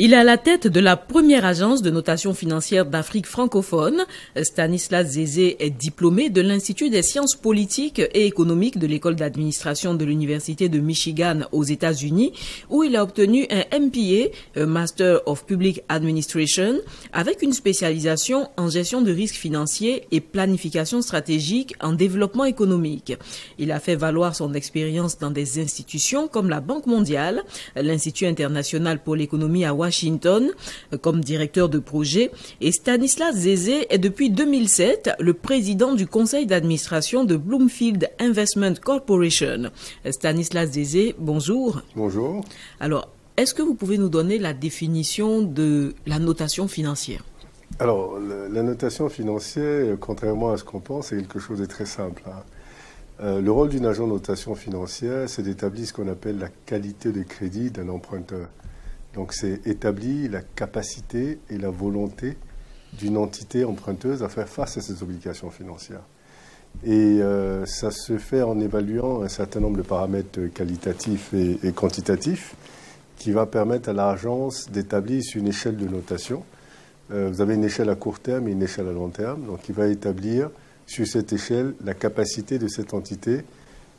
Il est à la tête de la première agence de notation financière d'Afrique francophone. Stanislas Zézé est diplômé de l'Institut des sciences politiques et économiques de l'école d'administration de l'Université de Michigan aux États-Unis, où il a obtenu un MPA, Master of Public Administration, avec une spécialisation en gestion de risques financiers et planification stratégique en développement économique. Il a fait valoir son expérience dans des institutions comme la Banque mondiale, l'Institut international pour l'économie à Washington, Washington euh, comme directeur de projet et Stanislas Zézé est depuis 2007 le président du conseil d'administration de Bloomfield Investment Corporation. Euh, Stanislas Zézé, bonjour. Bonjour. Alors, est-ce que vous pouvez nous donner la définition de la notation financière? Alors, la notation financière, contrairement à ce qu'on pense, c'est quelque chose de très simple. Hein. Euh, le rôle d'une agent de notation financière, c'est d'établir ce qu'on appelle la qualité de crédit d'un emprunteur. Donc c'est établir la capacité et la volonté d'une entité emprunteuse à faire face à ses obligations financières. Et euh, ça se fait en évaluant un certain nombre de paramètres qualitatifs et, quantitatifs qui va permettre à l'agence d'établir une échelle de notation. Euh, vous avez une échelle à court terme et une échelle à long terme. Donc il va établir sur cette échelle la capacité de cette entité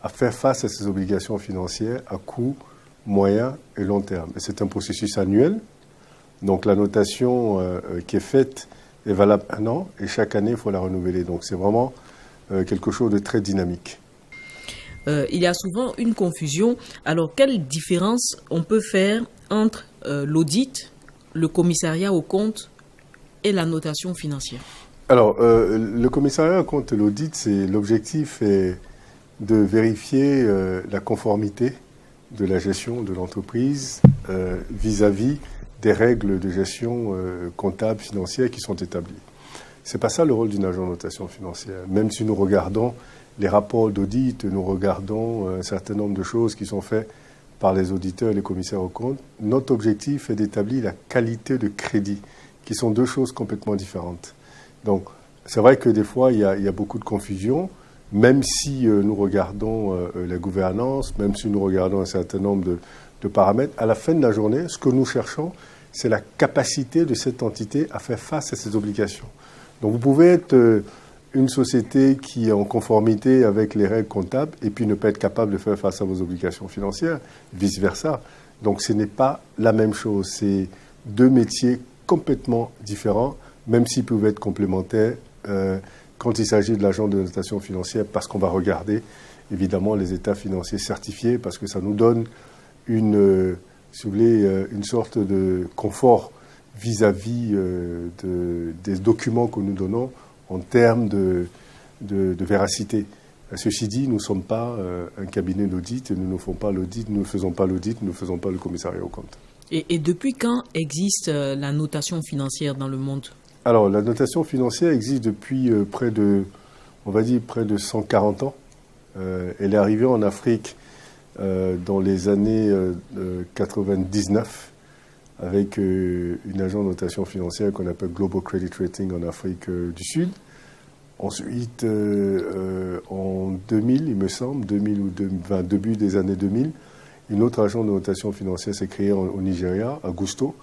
à faire face à ses obligations financières à coût moyen et long terme. Et c'est un processus annuel. Donc la notation euh, euh, qui est faite est valable un an et chaque année, il faut la renouveler. Donc c'est vraiment euh, quelque chose de très dynamique. il y a souvent une confusion. Alors quelle différence on peut faire entre l'audit, le commissariat au compte et la notation financière? Alors le commissariat au compte et l'audit, c'est l'objectif est de vérifier la conformité de la gestion de l'entreprise euh, vis-à-vis des règles de gestion euh, comptable financière qui sont établies. C'est pas ça le rôle d'une agent de notation financière. Même si nous regardons les rapports d'audit, nous regardons euh, un certain nombre de choses qui sont faites par les auditeurs et les commissaires aux comptes, notre objectif est d'établir la qualité de crédit, qui sont deux choses complètement différentes. Donc, c'est vrai que des fois, il y a, il y a beaucoup de confusion même si euh, nous regardons euh, la gouvernance, même si nous regardons un certain nombre de, paramètres, à la fin de la journée, ce que nous cherchons, c'est la capacité de cette entité à faire face à ses obligations. Donc vous pouvez être euh, une société qui est en conformité avec les règles comptables et puis ne pas être capable de faire face à vos obligations financières, vice-versa. Donc ce n'est pas la même chose, c'est deux métiers complètement différents, même s'ils peuvent être complémentaires quand il s'agit de l'agent de notation financière, parce qu'on va regarder évidemment les états financiers certifiés, parce que ça nous donne une, euh, si vous voulez, euh, une sorte de confort vis-à-vis euh, des documents que nous donnons en termes de, véracité. Ceci dit, nous ne sommes pas un cabinet d'audit nous ne faisons pas l'audit, nous ne faisons pas l'audit, nous ne faisons pas le commissariat au compte. Et, et depuis quand existe la notation financière dans le monde? Alors, la notation financière existe depuis euh, près de, on va dire, près de 140 ans. Euh, elle est arrivée en Afrique euh, dans les années 99 avec une agence de notation financière qu'on appelle Global Credit Rating en Afrique du Sud. Ensuite, en 2000, il me semble, 2000 ou début des années 2000, une autre agence de notation financière s'est créée au Nigeria, à Gusto,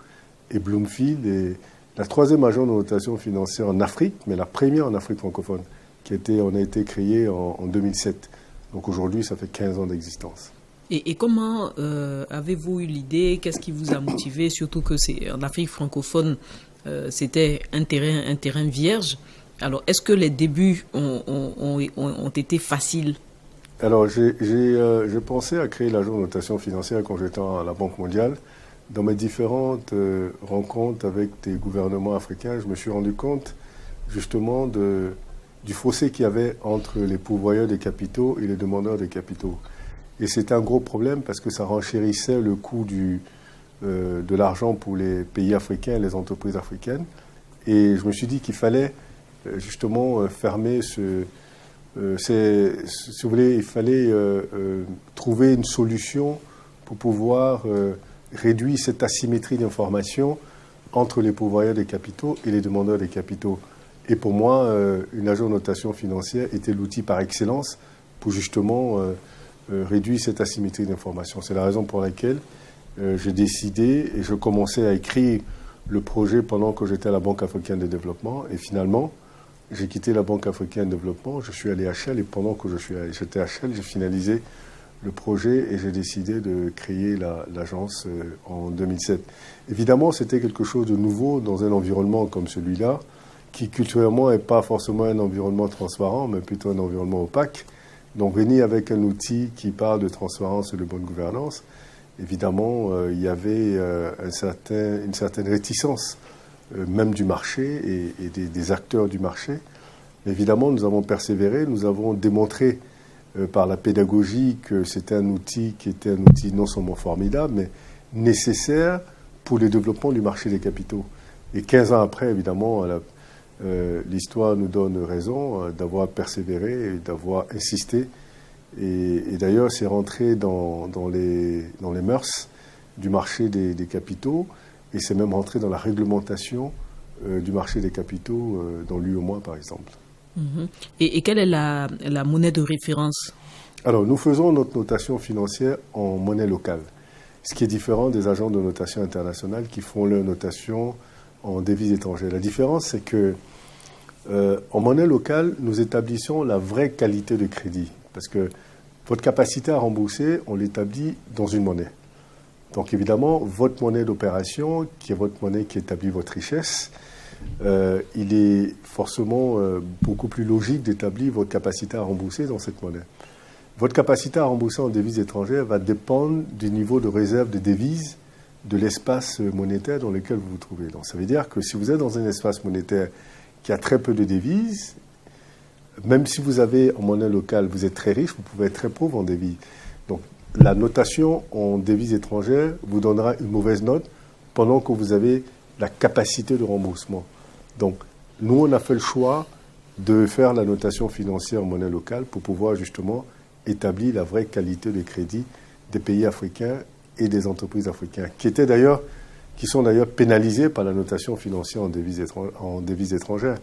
et Bloomfield. Et la troisième agence de notation financière en Afrique, mais la première en Afrique francophone, qui a été, on a été créée en, 2007. Donc aujourd'hui, ça fait 15 ans d'existence. Et, comment euh, avez-vous eu l'idée? Qu'est-ce qui vous a motivé? Surtout que c'est en Afrique francophone, euh, c'était un terrain, un terrain vierge. Alors, est-ce que les débuts ont, ont, été faciles? Alors, j'ai euh, pensé à créer l'agence de notation financière quand j'étais à la Banque mondiale. Dans mes différentes euh, rencontres avec des gouvernements africains, je me suis rendu compte justement de, du fossé qu'il y avait entre les pourvoyeurs des capitaux et les demandeurs des capitaux. Et c'était un gros problème parce que ça renchérissait le coût du, euh, de l'argent pour les pays africains et les entreprises africaines. Et je me suis dit qu'il fallait euh, justement fermer ce... si vous voulez, il fallait trouver une solution pour pouvoir réduit cette asymétrie d'information entre les pourvoyeurs des capitaux et les demandeurs des capitaux. Et pour moi, euh, une agence de notation financière était l'outil par excellence pour justement euh, euh, réduire cette asymétrie d'information. C'est la raison pour laquelle j'ai décidé et je commençais à écrire le projet pendant que j'étais à la Banque africaine de développement. Et finalement, j'ai quitté la Banque africaine de développement, je suis allé à Shell et pendant que j'étais à Shell, j'ai finalisé le projet et j'ai décidé de créer l'agence euh, en 2007. Évidemment, c'était quelque chose de nouveau dans un environnement comme celui-là, qui culturellement n'est pas forcément un environnement transparent, mais plutôt un environnement opaque. Donc venir avec un outil qui parle de transparence et de bonne gouvernance, évidemment, euh, il y avait euh, une certaine réticence, même du marché et, des, acteurs du marché. Évidemment, nous avons persévéré, nous avons démontré par la pédagogie que c'était un outil qui était un outil non seulement formidable, mais nécessaire pour le développement du marché des capitaux. Et 15 ans après, évidemment, euh, l'histoire nous donne raison euh, d'avoir persévéré et d'avoir insisté. Et, d'ailleurs, c'est rentré dans, les, mœurs du marché des, capitaux et c'est même rentré dans la réglementation du marché des capitaux dans l'UOMA, par exemple. Mhm. Et, quelle est la, monnaie de référence Alors, nous faisons notre notation financière en monnaie locale, ce qui est différent des agents de notation internationale qui font leur notation en devises étrangères. La différence, c'est que euh, en monnaie locale, nous établissons la vraie qualité de crédit, parce que votre capacité à rembourser, on l'établit dans une monnaie. Donc évidemment, votre monnaie d'opération, qui est votre monnaie qui établit votre richesse, euh, il est forcément euh, beaucoup plus logique d'établir votre capacité à rembourser dans cette monnaie. Votre capacité à rembourser en devises étrangères va dépendre du niveau de réserve de devises de l'espace monétaire dans lequel vous vous trouvez. Donc ça veut dire que si vous êtes dans un espace monétaire qui a très peu de devises, même si vous avez en monnaie locale, vous êtes très riche, vous pouvez être très pauvre en devises. Donc la notation en devises étrangères vous donnera une mauvaise note pendant que vous avez la capacité de remboursement. Donc, nous, on a fait le choix de faire la notation financière en monnaie locale pour pouvoir justement établir la vraie qualité de crédit des pays africains et des entreprises africaines, qui étaient d'ailleurs, qui sont d'ailleurs pénalisés par la notation financière en devises, en devises étrangères.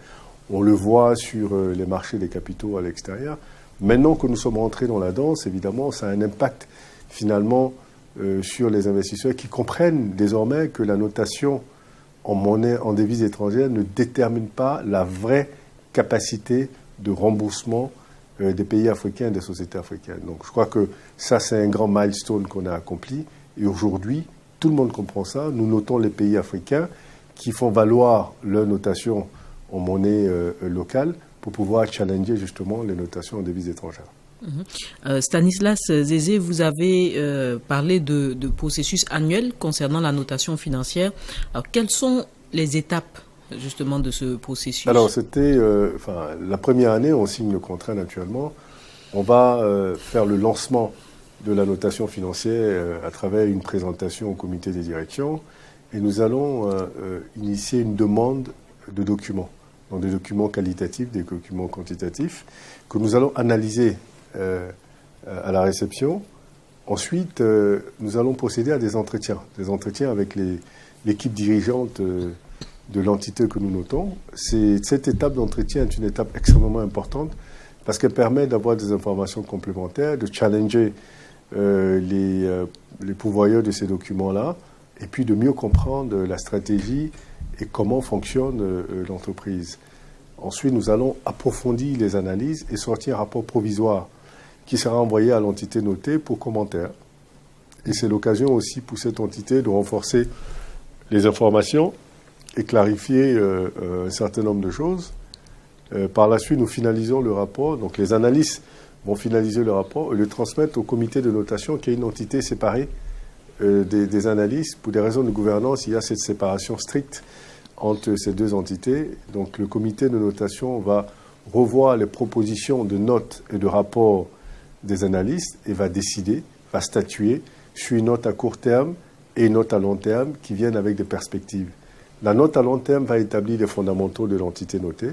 On le voit sur euh, les marchés des capitaux à l'extérieur. Maintenant que nous sommes rentrés dans la danse, évidemment, ça a un impact finalement euh, sur les investisseurs qui comprennent désormais que la notation en monnaie, en devises étrangères ne détermine pas la vraie capacité de remboursement euh, des pays africains et des sociétés africaines. Donc je crois que ça, c'est un grand milestone qu'on a accompli. Et aujourd'hui, tout le monde comprend ça. Nous notons les pays africains qui font valoir leur notation en monnaie euh, locale pour pouvoir challenger justement les notations en devises étrangères. Mhm. Euh, Stanislas Zézé, vous avez euh, parlé de, processus annuel concernant la notation financière. Alors, quelles sont les étapes justement de ce processus? Alors, c'était, euh, enfin, la première année, on signe le contrat naturellement. On va faire le lancement de la notation financière à travers une présentation au comité des directions et nous allons initier une demande de documents, donc des documents qualitatifs, des documents quantitatifs, que nous allons analyser euh, à la réception. Ensuite, euh, nous allons procéder à des entretiens, des entretiens avec l'équipe dirigeante euh, de l'entité que nous notons. Cette étape d'entretien est une étape extrêmement importante parce qu'elle permet d'avoir des informations complémentaires, de challenger les, les pourvoyeurs de ces documents-là, et puis de mieux comprendre la stratégie et comment fonctionne l'entreprise. Ensuite, nous allons approfondir les analyses et sortir un rapport provisoire qui sera envoyé à l'entité notée pour commentaire. Et c'est l'occasion aussi pour cette entité de renforcer les informations et clarifier euh, euh, un certain nombre de choses. Euh, par la suite, nous finalisons le rapport. Donc les analystes vont finaliser le rapport et le transmettre au comité de notation qui est une entité séparée des, des, analystes. Pour des raisons de gouvernance, il y a cette séparation stricte entre ces deux entités. Donc le comité de notation va revoir les propositions de notes et de rapports des analystes et va décider, va statuer sur une note à court terme et une note à long terme qui viennent avec des perspectives. La note à long terme va établir les fondamentaux de l'entité notée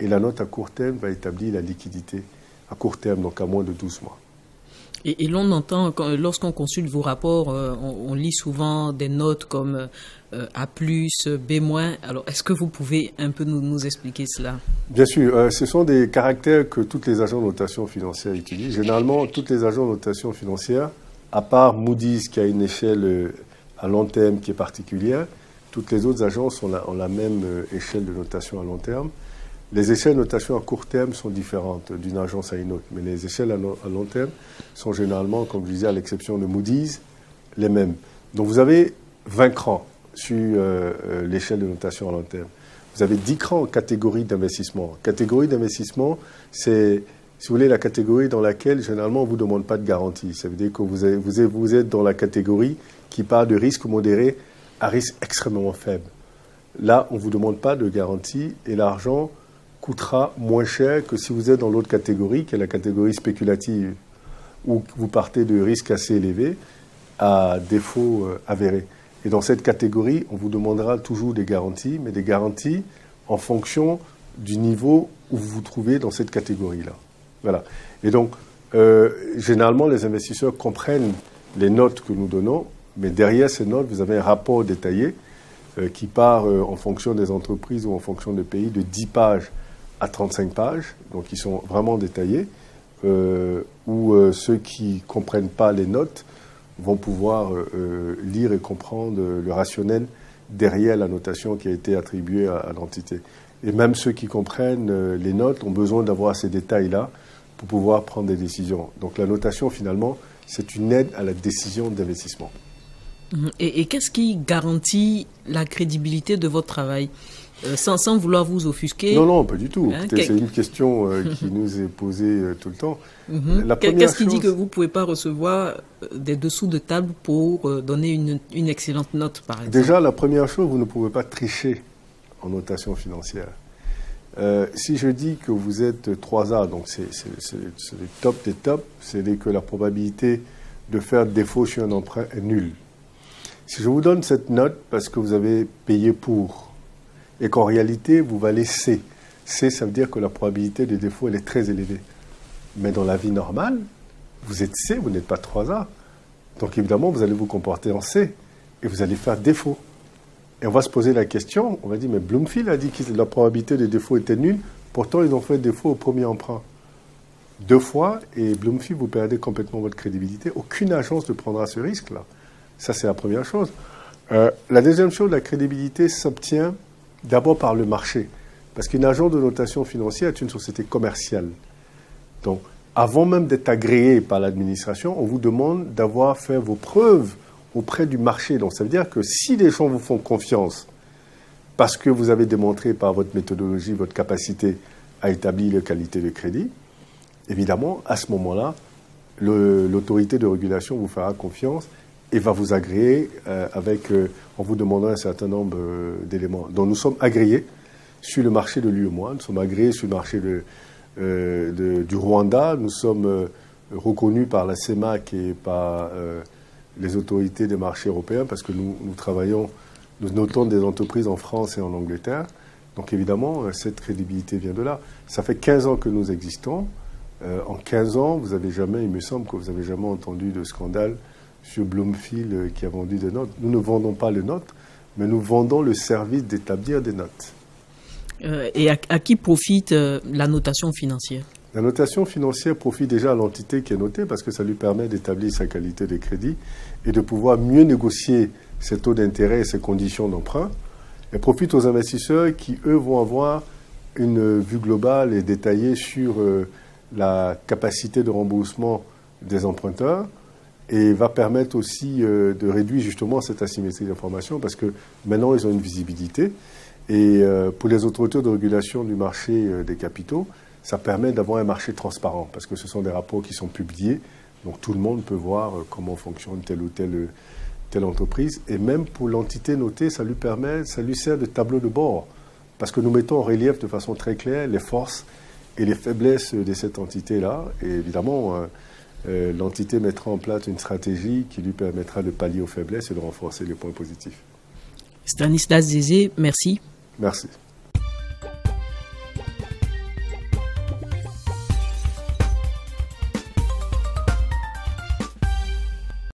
et la note à court terme va établir la liquidité à court terme, donc à moins de 12 mois. Et, l'on entend, lorsqu'on consulte vos rapports, euh, on, lit souvent des notes comme euh, A+, B-. Alors, est-ce que vous pouvez un peu nous, expliquer cela? Bien sûr. Euh, ce sont des caractères que toutes les agents de notation financière utilisent. Généralement, toutes les agents de notation financière, à part Moody's qui a une échelle à long terme qui est particulière. Toutes les autres agences ont la, même échelle de notation à long terme. Les échelles de notation à court terme sont différentes d'une agence à une autre, mais les échelles à, long terme sont généralement, comme je disais, à l'exception de Moody's, les mêmes. Donc vous avez 20 crans sur euh, euh, l'échelle de notation à long terme. Vous avez 10 crans en catégorie d'investissement. Catégorie d'investissement, c'est, si vous voulez, la catégorie dans laquelle, généralement, on ne vous demande pas de garantie. Ça veut dire que vous, vous, êtes dans la catégorie qui part de risque modéré à risque extrêmement faible. Là, on ne vous demande pas de garantie et l'argent coûtera moins cher que si vous êtes dans l'autre catégorie, qui est la catégorie spéculative, où vous partez de risques assez élevés à défaut euh, avéré. Et dans cette catégorie, on vous demandera toujours des garanties, mais des garanties en fonction du niveau où vous vous trouvez dans cette catégorie-là. Voilà. Et donc, euh, généralement, les investisseurs comprennent les notes que nous donnons, mais derrière ces notes, vous avez un rapport détaillé euh, qui part en fonction des entreprises ou en fonction des pays de 10 pages à 35 pages, donc ils sont vraiment détaillés, où ceux qui ne comprennent pas les notes vont pouvoir euh, euh, lire et comprendre le rationnel derrière la notation qui a été attribuée à, l'entité. Et même ceux qui comprennent euh, les notes ont besoin d'avoir ces détails-là pour pouvoir prendre des décisions. Donc la notation, finalement, c'est une aide à la décision d'investissement. Et, qu'est-ce qui garantit la crédibilité de votre travail? Sans, sans, vouloir vous offusquer Non, non, pas du tout. Hein, c'est une question qui nous est posée tout le temps. Mhm. Qu'est-ce qui dit que vous ne pouvez pas recevoir euh, des dessous de table pour euh, donner une, une, excellente note, par exemple? Déjà, la première chose, vous ne pouvez pas tricher en notation financière. Euh, si je dis que vous êtes 3A, donc c'est le top des tops, c'est que la probabilité de faire défaut sur un emprunt est nulle. Si je vous donne cette note parce que vous avez payé pour et qu'en réalité vous valez C, C ça veut dire que la probabilité de défaut elle est très élevée. Mais dans la vie normale, vous êtes C, vous n'êtes pas 3A. Donc évidemment, vous allez vous comporter en C et vous allez faire défaut. Et on va se poser la question, on va dire, mais Bloomfield a dit que la probabilité de défaut était nulle, pourtant ils ont fait défaut au premier emprunt. Deux fois, et Bloomfield, vous perdez complètement votre crédibilité. Aucune agence ne prendra ce risque-là. Ça, c'est la première chose. Euh, la deuxième chose, la crédibilité s'obtient d'abord par le marché. Parce qu'une agence de notation financière est une société commerciale. Donc, avant même d'être agréé par l'administration, on vous demande d'avoir fait vos preuves auprès du marché. Donc, ça veut dire que si les gens vous font confiance, parce que vous avez démontré par votre méthodologie votre capacité à établir la qualité de crédit, évidemment, à ce moment-là, l'autorité de régulation vous fera confiance et va vous agréer euh, avec, euh, en vous demandant un certain nombre euh, d'éléments. Donc nous sommes agréés sur le marché de l'UEMOA, nous sommes agréés sur le marché du Rwanda. Nous sommes reconnus par la CEMAC et par les autorités des marchés européens parce que nous, travaillons, nous notons des entreprises en France et en Angleterre. Donc évidemment, cette crédibilité vient de là. Ça fait 15 ans que nous existons. en 15 ans, vous avez jamais, il me semble que vous avez jamais entendu de scandale sur Bloomfield qui a vendu des notes. Nous ne vendons pas les notes, mais nous vendons le service d'établir des notes. Euh, et à, qui profite euh, la notation financière? La notation financière profite déjà à l'entité qui est notée parce que ça lui permet d'établir sa qualité de crédit et de pouvoir mieux négocier ses taux d'intérêt et ses conditions d'emprunt. Elle profite aux investisseurs qui, eux, vont avoir une vue globale et détaillée sur euh, la capacité de remboursement des emprunteurs et va permettre aussi de réduire justement cette asymétrie d'information parce que maintenant ils ont une visibilité et euh, pour les autorités de régulation du marché euh, des capitaux, ça permet d'avoir un marché transparent parce que ce sont des rapports qui sont publiés. Donc tout le monde peut voir euh, comment fonctionne telle ou telle, telle entreprise. Et même pour l'entité notée, ça lui permet, ça lui sert de tableau de bord parce que nous mettons en relief de façon très claire les forces et les faiblesses de cette entité-là. Et évidemment, l'entité mettra en place une stratégie qui lui permettra de pallier aux faiblesses et de renforcer les points positifs. Stanislas Zézé, merci. Merci.